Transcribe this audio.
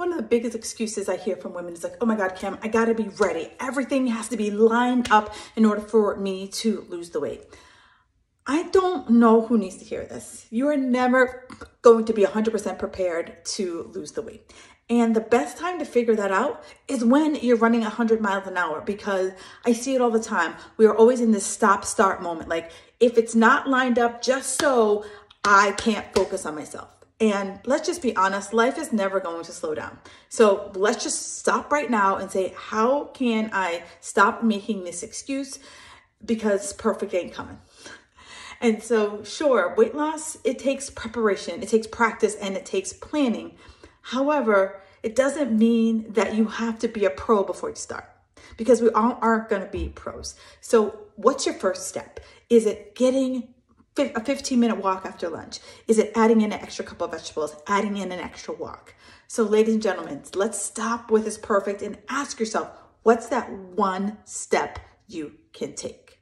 one of the biggest excuses I hear from women is like, oh my God, Kim, I gotta be ready. Everything has to be lined up in order for me to lose the weight. I don't know who needs to hear this. You are never going to be 100% prepared to lose the weight. And the best time to figure that out is when you're running 100 miles an hour because I see it all the time. We are always in this stop start moment. Like, if it's not lined up just so I can't focus on myself. And let's just be honest, life is never going to slow down. So let's just stop right now and say, how can I stop making this excuse? Because perfect ain't coming. And so, sure, weight loss, it takes preparation, it takes practice, and it takes planning. However, it doesn't mean that you have to be a pro before you start because we all aren't going to be pros. So, what's your first step? Is it getting a 15 minute walk after lunch? Is it adding in an extra couple of vegetables, adding in an extra walk? So, ladies and gentlemen, let's stop with this perfect and ask yourself, what's that one step you can take?